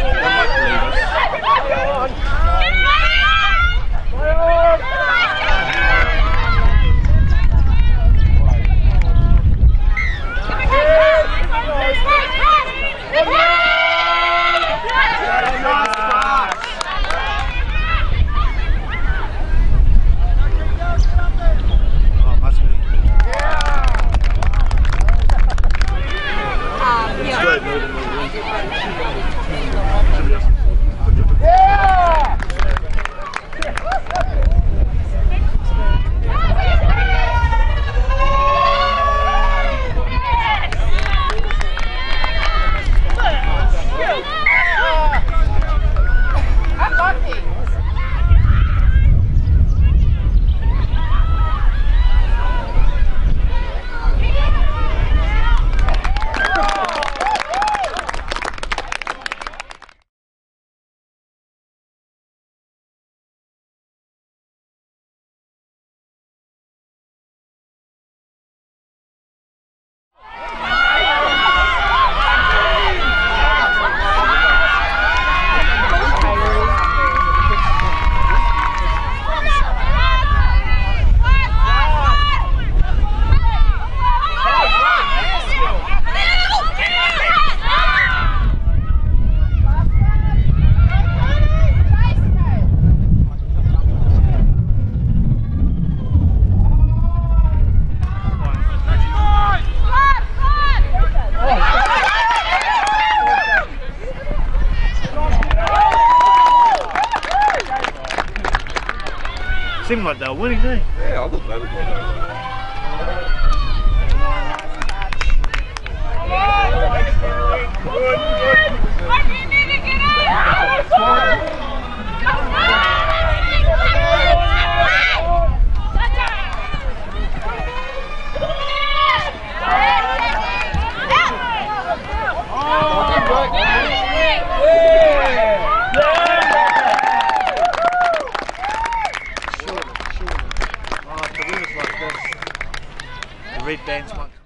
America! Seemed like they were winning, eh? Yeah, I thought they were. red band's one.